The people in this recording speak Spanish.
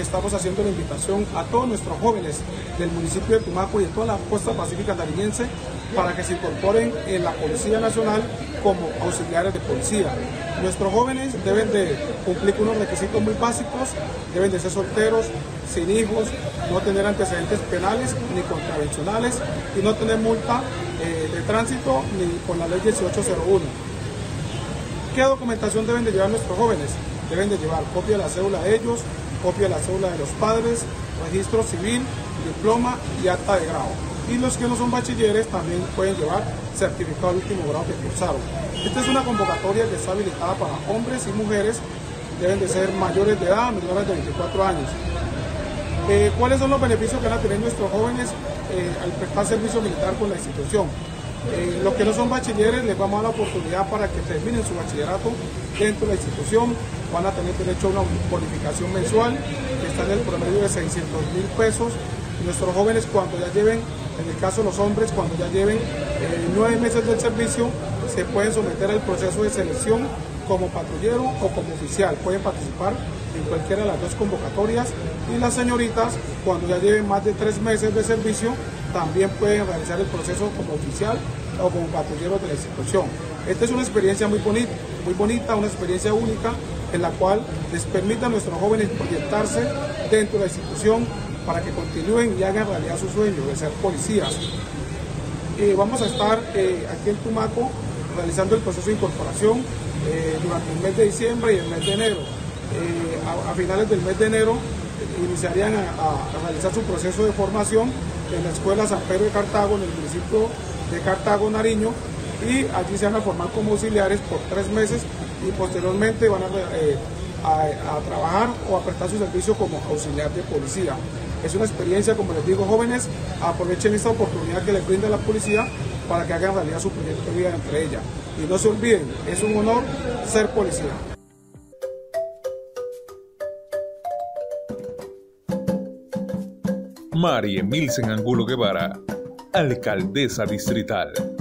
estamos haciendo la invitación a todos nuestros jóvenes del municipio de Tumaco y de toda la costa pacífica nariñense para que se incorporen en la Policía Nacional como auxiliares de policía. Nuestros jóvenes deben de cumplir con unos requisitos muy básicos, deben de ser solteros, sin hijos, no tener antecedentes penales ni contravencionales y no tener multa eh, de tránsito ni con la ley 1801. ¿Qué documentación deben de llevar nuestros jóvenes? Deben de llevar copia de la cédula de ellos, copia de la cédula de los padres, registro civil, diploma y acta de grado. Y los que no son bachilleres también pueden llevar certificado de último grado que cursaron. Esta es una convocatoria que está habilitada para hombres y mujeres, deben de ser mayores de edad, menores de 24 años. Eh, ¿Cuáles son los beneficios que van a tener nuestros jóvenes eh, al prestar servicio militar con la institución? Eh, los que no son bachilleres les vamos a dar la oportunidad para que terminen su bachillerato dentro de la institución, van a tener derecho a una bonificación mensual que está en el promedio de 600 mil pesos. Nuestros jóvenes cuando ya lleven, en el caso de los hombres, cuando ya lleven nueve meses del servicio, se pueden someter al proceso de selección como patrullero o como oficial. Pueden participar en cualquiera de las dos convocatorias y las señoritas cuando ya lleven más de tres meses de servicio también pueden realizar el proceso como oficial o como patrullero de la institución. Esta es una experiencia muy bonita, muy bonita, una experiencia única en la cual les permite a nuestros jóvenes proyectarse dentro de la institución para que continúen y hagan realidad su sueño de ser policías. Eh, vamos a estar eh, aquí en Tumaco realizando el proceso de incorporación eh, durante el mes de diciembre y el mes de enero. Eh, a, finales del mes de enero iniciarían a, realizar su proceso de formación en la Escuela San Pedro de Cartago, en el municipio de Cartago, Nariño, y allí se van a formar como auxiliares por tres meses y posteriormente van a, eh, a, trabajar o a prestar su servicio como auxiliar de policía. Es una experiencia, como les digo, jóvenes, aprovechen esta oportunidad que les brinda la policía para que hagan realidad su proyecto de vida entre ellas. Y no se olviden, es un honor ser policía. María Emilsen Angulo Guevara, alcaldesa distrital.